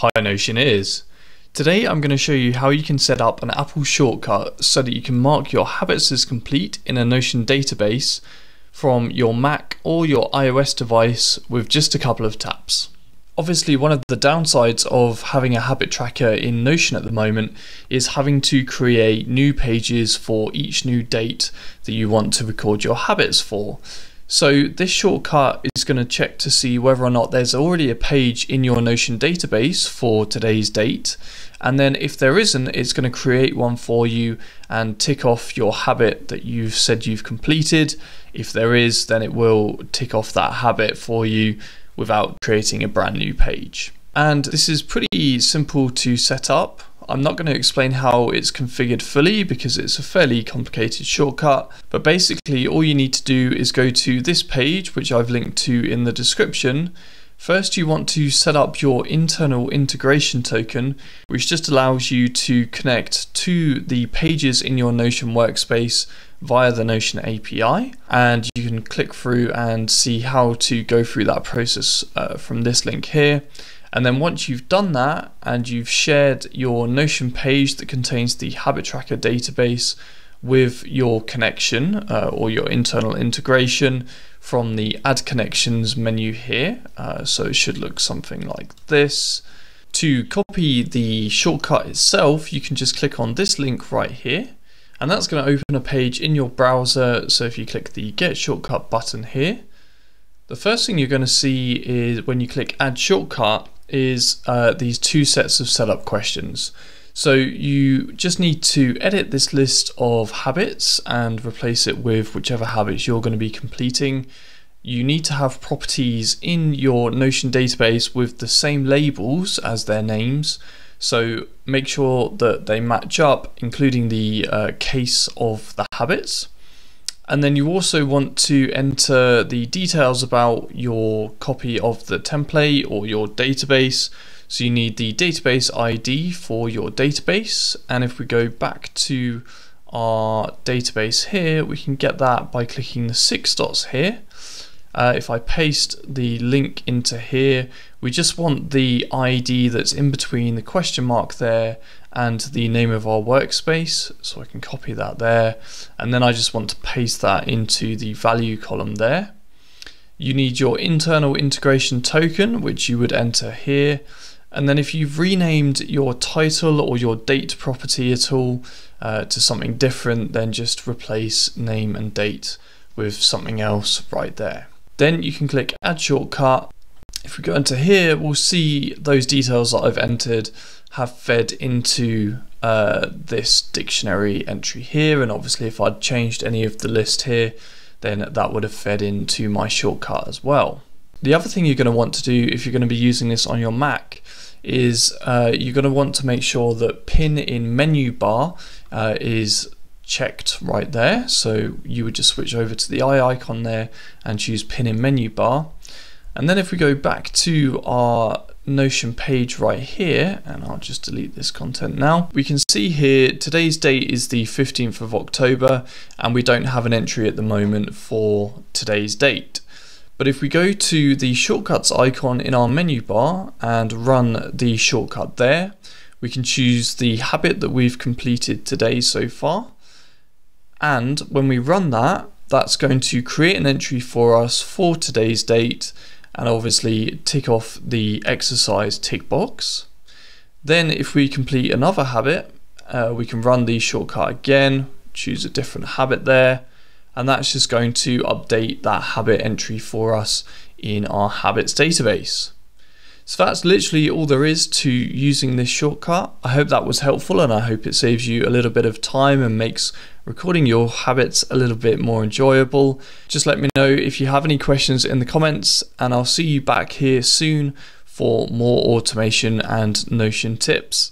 Hi Notioneers. Today I'm going to show you how you can set up an Apple shortcut so that you can mark your habits as complete in a Notion database from your Mac or your iOS device with just a couple of taps. Obviously one of the downsides of having a habit tracker in Notion at the moment is having to create new pages for each new date that you want to record your habits for. So this shortcut is going to check to see whether or not there's already a page in your Notion database for today's date. And then if there isn't, it's going to create one for you and tick off your habit that you've said you've completed. If there is, then it will tick off that habit for you without creating a brand new page. And this is pretty simple to set up. I'm not going to explain how it's configured fully because it's a fairly complicated shortcut, but basically all you need to do is go to this page, which I've linked to in the description. First, you want to set up your internal integration token, which just allows you to connect to the pages in your Notion workspace via the Notion API. And you can click through and see how to go through that process uh, from this link here. And then once you've done that and you've shared your Notion page that contains the Habit Tracker database with your connection uh, or your internal integration from the Add Connections menu here. Uh, so it should look something like this. To copy the shortcut itself, you can just click on this link right here. And that's going to open a page in your browser. So if you click the Get Shortcut button here, the first thing you're going to see is when you click Add Shortcut, is uh, these two sets of setup questions. So you just need to edit this list of habits and replace it with whichever habits you're going to be completing. You need to have properties in your Notion database with the same labels as their names. So make sure that they match up, including the uh, case of the habits. And then you also want to enter the details about your copy of the template or your database. So you need the database ID for your database. And if we go back to our database here, we can get that by clicking the six dots here. Uh, if I paste the link into here, we just want the ID that's in between the question mark there and the name of our workspace. So I can copy that there. And then I just want to paste that into the value column there. You need your internal integration token, which you would enter here. And then if you've renamed your title or your date property at all uh, to something different, then just replace name and date with something else right there. Then you can click add shortcut if we go into here, we'll see those details that I've entered have fed into uh, this dictionary entry here. And obviously if I'd changed any of the list here, then that would have fed into my shortcut as well. The other thing you're going to want to do if you're going to be using this on your Mac is uh, you're going to want to make sure that pin in menu bar uh, is checked right there. So you would just switch over to the eye icon there and choose pin in menu bar. And then if we go back to our Notion page right here, and I'll just delete this content now, we can see here today's date is the 15th of October, and we don't have an entry at the moment for today's date. But if we go to the shortcuts icon in our menu bar and run the shortcut there, we can choose the habit that we've completed today so far. And when we run that, that's going to create an entry for us for today's date and obviously tick off the exercise tick box. Then if we complete another habit, uh, we can run the shortcut again, choose a different habit there, and that's just going to update that habit entry for us in our habits database. So that's literally all there is to using this shortcut. I hope that was helpful and I hope it saves you a little bit of time and makes recording your habits a little bit more enjoyable. Just let me know if you have any questions in the comments and I'll see you back here soon for more automation and Notion tips.